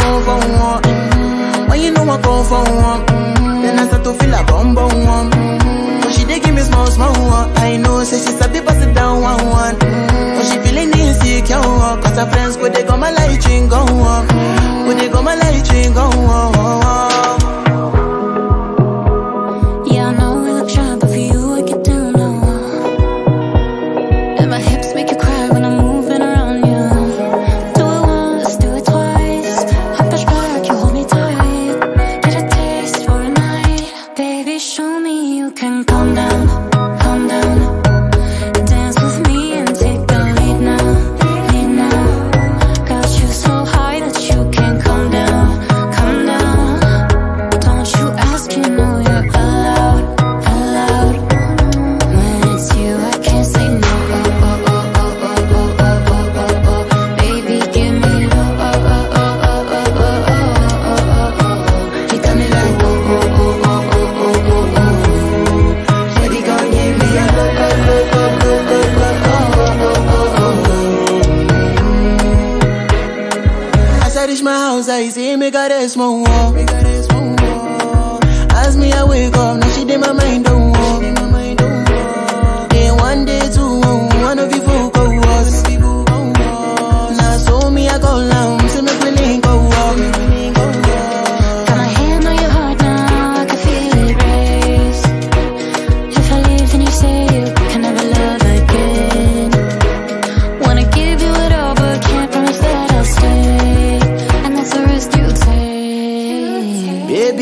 Phone for one? Mm-hmm. When you know I come for one, mm-hmm. then I start to feel a bum bum one. Mm-hmm. But she dey give me small small one. I know, say she sabi pass it Don Juan one. Mm-hmm. But she feeling insecure, cause her friends go they go my light ring go on. Go they go my light ring go on. See me got a small wall. As me, I wake up, now she did my mind oh.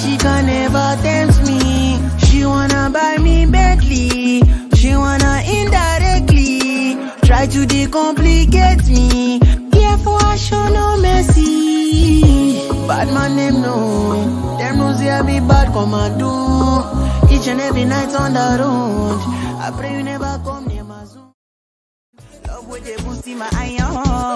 she can never tempt me. She wanna buy me Bentley, she wanna indirectly try to decomplicate me. For I show no mercy. Bad man them know, them knows I be bad commando. Each and every night on the road, I pray you never come near my zone. Love with the boost in my iron.